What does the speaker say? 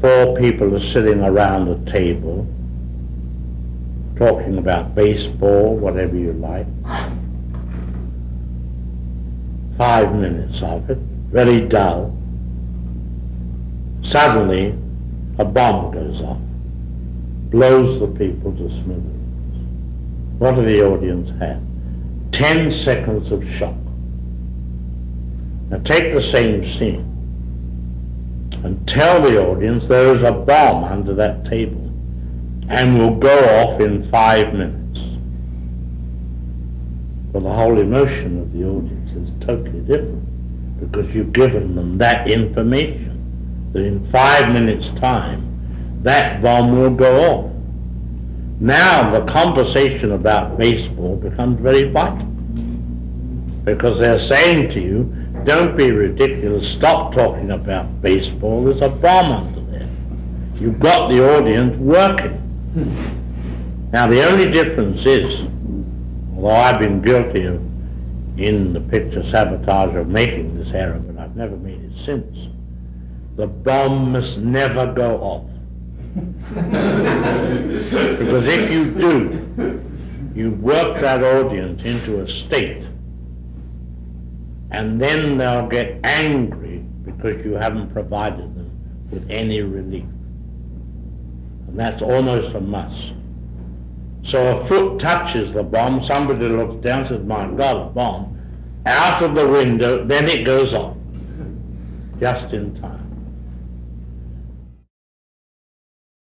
four people are sitting around a table talking about baseball, whatever you like. Five minutes of it, very dull. Suddenly, a bomb goes off, blows the people to smithereens. What do the audience have? Ten seconds of shock. Now take the same scene and tell the audience there is a bomb under that table and will go off in five minutes. Well, the whole emotion of the audience is totally different because you've given them that information that in five minutes' time that bomb will go off. Now the conversation about baseball becomes very vital because they're saying to you, don't be ridiculous, stop talking about baseball, there's a bomb under there. You've got the audience working. Now the only difference is, although I've been guilty of, in the picture sabotage of making this error, but I've never made it since, the bomb must never go off. because if you do, you work that audience into a state and then they'll get angry because you haven't provided them with any relief. And that's almost a must. So a foot touches the bomb, somebody looks down says, my God, a bomb. Out of the window, then it goes off. Just in time.